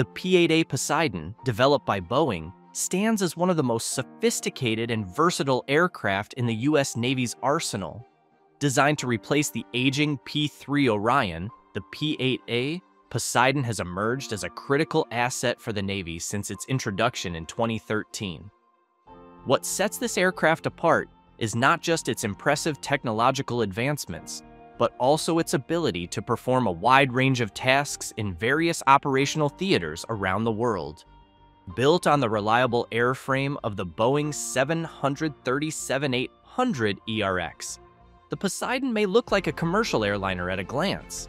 The P-8A Poseidon, developed by Boeing, stands as one of the most sophisticated and versatile aircraft in the U.S. Navy's arsenal. Designed to replace the aging P-3 Orion, the P-8A Poseidon has emerged as a critical asset for the Navy since its introduction in 2013. What sets this aircraft apart is not just its impressive technological advancements, but also its ability to perform a wide range of tasks in various operational theaters around the world. Built on the reliable airframe of the Boeing 737-800 ERX, the Poseidon may look like a commercial airliner at a glance.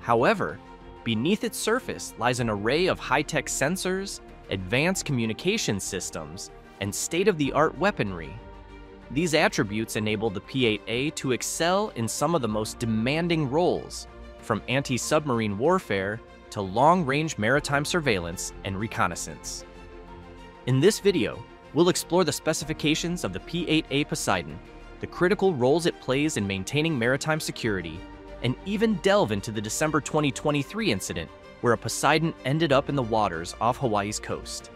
However, Beneath its surface lies an array of high-tech sensors, advanced communication systems, and state-of-the-art weaponry. These attributes enable the P-8A to excel in some of the most demanding roles, from anti-submarine warfare to long-range maritime surveillance and reconnaissance. In this video, we'll explore the specifications of the P-8A Poseidon, the critical roles it plays in maintaining maritime security, and even delve into the December 2023 incident where a Poseidon ended up in the waters off Hawaii's coast.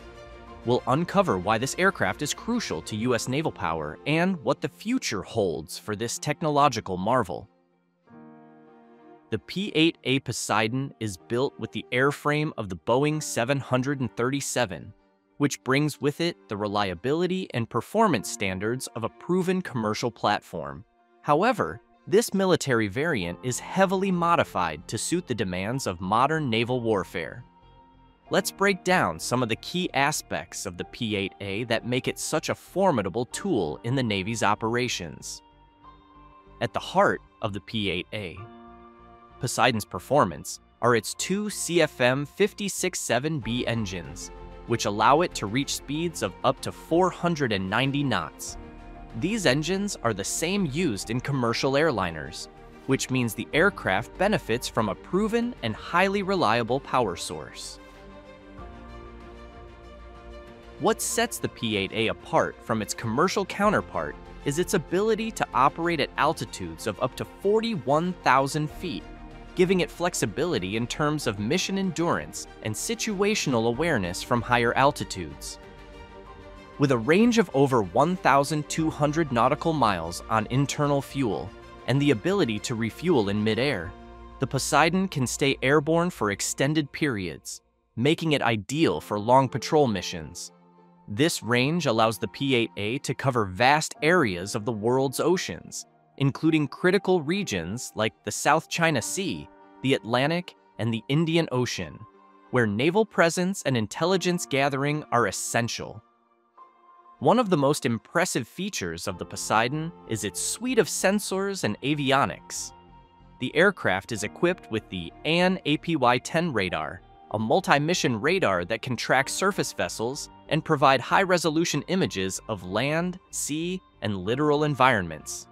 We'll uncover why this aircraft is crucial to U.S. naval power and what the future holds for this technological marvel. The P-8A Poseidon is built with the airframe of the Boeing 737, which brings with it the reliability and performance standards of a proven commercial platform. However, this military variant is heavily modified to suit the demands of modern naval warfare. Let's break down some of the key aspects of the P-8A that make it such a formidable tool in the Navy's operations. At the heart of the P-8A, Poseidon's performance are its two CFM 56-7B engines, which allow it to reach speeds of up to 490 knots these engines are the same used in commercial airliners, which means the aircraft benefits from a proven and highly reliable power source. What sets the P-8A apart from its commercial counterpart is its ability to operate at altitudes of up to 41,000 feet, giving it flexibility in terms of mission endurance and situational awareness from higher altitudes. With a range of over 1,200 nautical miles on internal fuel and the ability to refuel in midair, the Poseidon can stay airborne for extended periods, making it ideal for long patrol missions. This range allows the P-8A to cover vast areas of the world's oceans, including critical regions like the South China Sea, the Atlantic, and the Indian Ocean, where naval presence and intelligence gathering are essential. One of the most impressive features of the Poseidon is its suite of sensors and avionics. The aircraft is equipped with the AN APY-10 radar, a multi-mission radar that can track surface vessels and provide high-resolution images of land, sea, and littoral environments.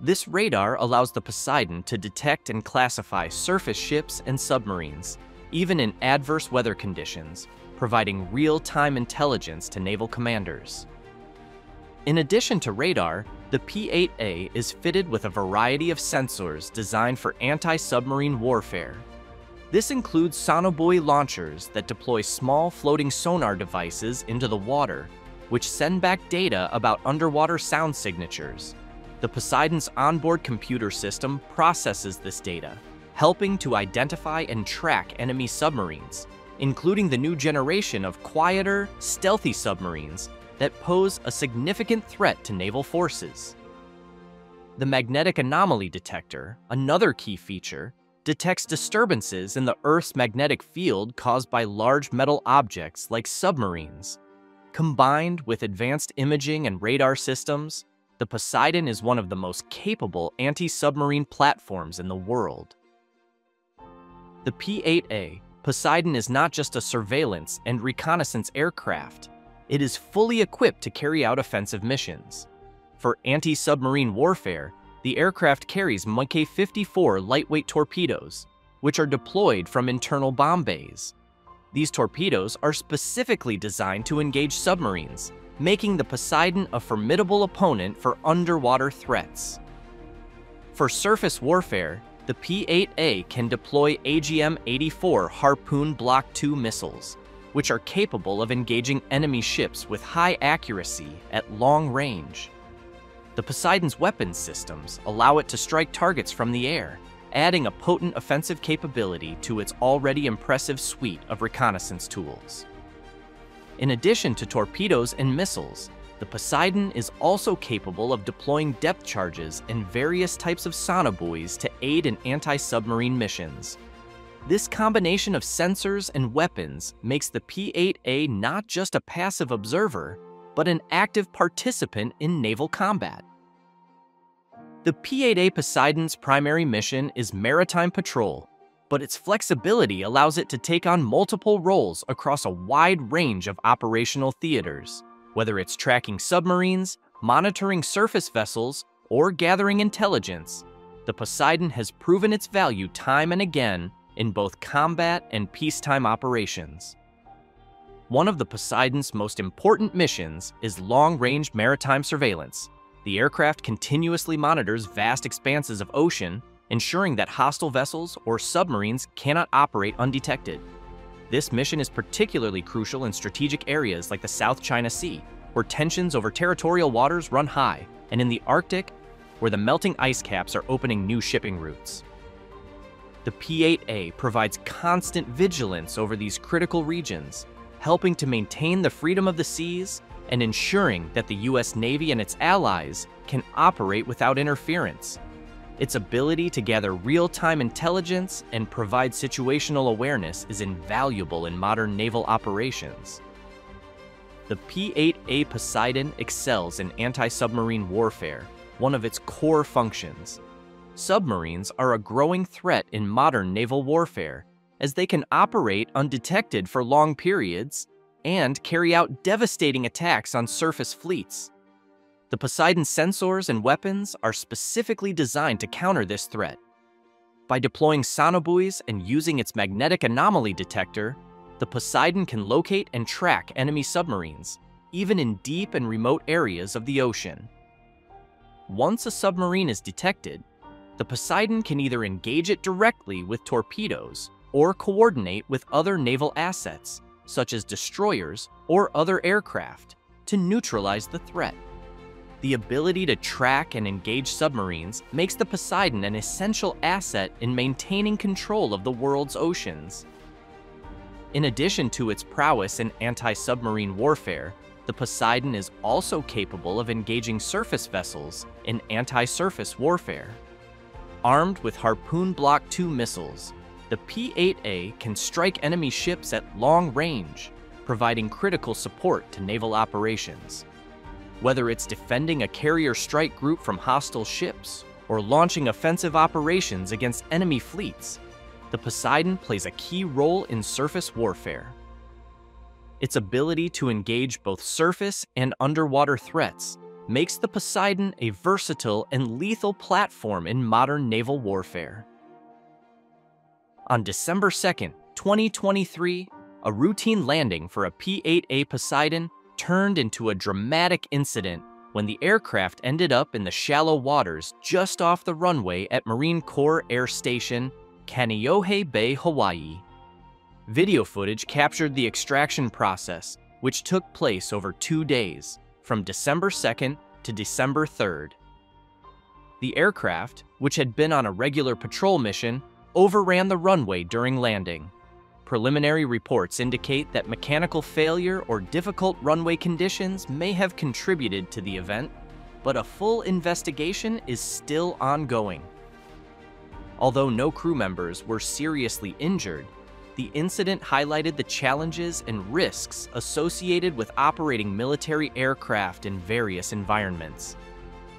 This radar allows the Poseidon to detect and classify surface ships and submarines, even in adverse weather conditions, providing real-time intelligence to naval commanders. In addition to radar, the P-8A is fitted with a variety of sensors designed for anti-submarine warfare. This includes sonobuoy launchers that deploy small floating sonar devices into the water, which send back data about underwater sound signatures. The Poseidon's onboard computer system processes this data, helping to identify and track enemy submarines, including the new generation of quieter, stealthy submarines that pose a significant threat to naval forces. The magnetic anomaly detector, another key feature, detects disturbances in the Earth's magnetic field caused by large metal objects like submarines. Combined with advanced imaging and radar systems, the Poseidon is one of the most capable anti-submarine platforms in the world. The P-8A, Poseidon is not just a surveillance and reconnaissance aircraft. It is fully equipped to carry out offensive missions. For anti-submarine warfare, the aircraft carries Mk 54 lightweight torpedoes, which are deployed from internal bomb bays. These torpedoes are specifically designed to engage submarines, making the Poseidon a formidable opponent for underwater threats. For surface warfare, the P-8A can deploy AGM-84 Harpoon Block II missiles, which are capable of engaging enemy ships with high accuracy at long range. The Poseidon's weapons systems allow it to strike targets from the air, adding a potent offensive capability to its already impressive suite of reconnaissance tools. In addition to torpedoes and missiles, the Poseidon is also capable of deploying depth charges and various types of sonobuoys to aid in anti-submarine missions. This combination of sensors and weapons makes the P-8A not just a passive observer, but an active participant in naval combat. The P-8A Poseidon's primary mission is maritime patrol, but its flexibility allows it to take on multiple roles across a wide range of operational theaters, whether it's tracking submarines, monitoring surface vessels, or gathering intelligence. The Poseidon has proven its value time and again in both combat and peacetime operations. One of the Poseidon's most important missions is long-range maritime surveillance, the aircraft continuously monitors vast expanses of ocean, ensuring that hostile vessels or submarines cannot operate undetected. This mission is particularly crucial in strategic areas like the South China Sea, where tensions over territorial waters run high, and in the Arctic, where the melting ice caps are opening new shipping routes. The P-8A provides constant vigilance over these critical regions, helping to maintain the freedom of the seas and ensuring that the US Navy and its allies can operate without interference. Its ability to gather real-time intelligence and provide situational awareness is invaluable in modern naval operations. The P-8A Poseidon excels in anti-submarine warfare, one of its core functions. Submarines are a growing threat in modern naval warfare, as they can operate undetected for long periods and carry out devastating attacks on surface fleets. The Poseidon sensors and weapons are specifically designed to counter this threat. By deploying sonobuoys and using its magnetic anomaly detector, the Poseidon can locate and track enemy submarines, even in deep and remote areas of the ocean. Once a submarine is detected, the Poseidon can either engage it directly with torpedoes or coordinate with other naval assets, such as destroyers or other aircraft, to neutralize the threat. The ability to track and engage submarines makes the Poseidon an essential asset in maintaining control of the world's oceans. In addition to its prowess in anti-submarine warfare, the Poseidon is also capable of engaging surface vessels in anti-surface warfare. Armed with Harpoon Block II missiles, the P-8A can strike enemy ships at long range, providing critical support to naval operations. Whether it's defending a carrier strike group from hostile ships or launching offensive operations against enemy fleets, the Poseidon plays a key role in surface warfare. Its ability to engage both surface and underwater threats makes the Poseidon a versatile and lethal platform in modern naval warfare. On December 2, 2023, a routine landing for a P-8A Poseidon turned into a dramatic incident when the aircraft ended up in the shallow waters just off the runway at Marine Corps Air Station, Kaneohe Bay, Hawaii. Video footage captured the extraction process, which took place over two days, from December 2nd to December 3rd. The aircraft, which had been on a regular patrol mission, overran the runway during landing. Preliminary reports indicate that mechanical failure or difficult runway conditions may have contributed to the event, but a full investigation is still ongoing. Although no crew members were seriously injured, the incident highlighted the challenges and risks associated with operating military aircraft in various environments.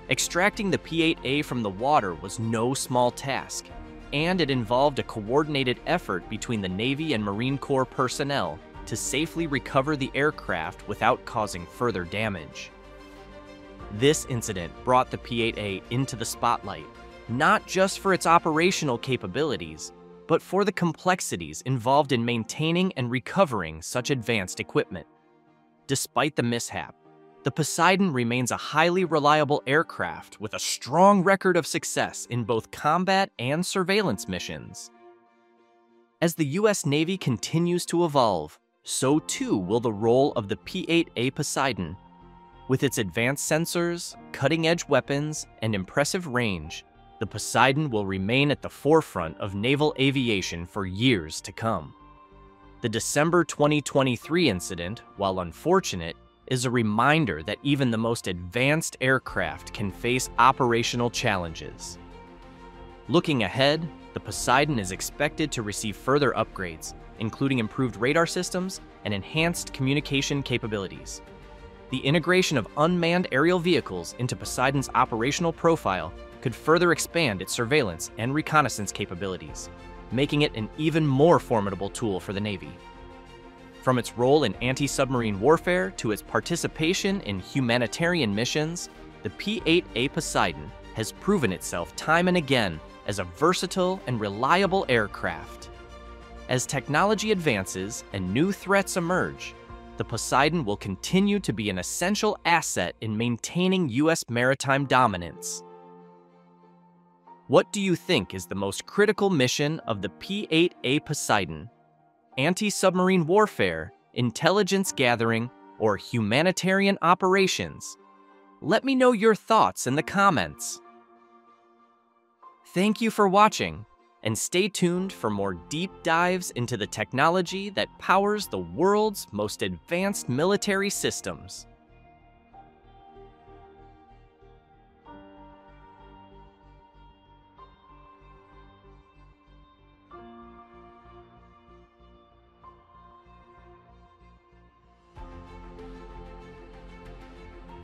Extracting the P-8A from the water was no small task, and it involved a coordinated effort between the Navy and Marine Corps personnel to safely recover the aircraft without causing further damage. This incident brought the P-8A into the spotlight, not just for its operational capabilities, but for the complexities involved in maintaining and recovering such advanced equipment. Despite the mishap, the Poseidon remains a highly reliable aircraft with a strong record of success in both combat and surveillance missions. As the U.S. Navy continues to evolve, so too will the role of the P-8A Poseidon. With its advanced sensors, cutting-edge weapons, and impressive range, the Poseidon will remain at the forefront of naval aviation for years to come. The December 2023 incident, while unfortunate, is a reminder that even the most advanced aircraft can face operational challenges. Looking ahead, the Poseidon is expected to receive further upgrades, including improved radar systems and enhanced communication capabilities. The integration of unmanned aerial vehicles into Poseidon's operational profile could further expand its surveillance and reconnaissance capabilities, making it an even more formidable tool for the Navy. From its role in anti-submarine warfare to its participation in humanitarian missions, the P-8A Poseidon has proven itself time and again as a versatile and reliable aircraft. As technology advances and new threats emerge, the Poseidon will continue to be an essential asset in maintaining U.S. maritime dominance. What do you think is the most critical mission of the P-8A Poseidon anti submarine warfare, intelligence gathering, or humanitarian operations? Let me know your thoughts in the comments. Thank you for watching, and stay tuned for more deep dives into the technology that powers the world's most advanced military systems.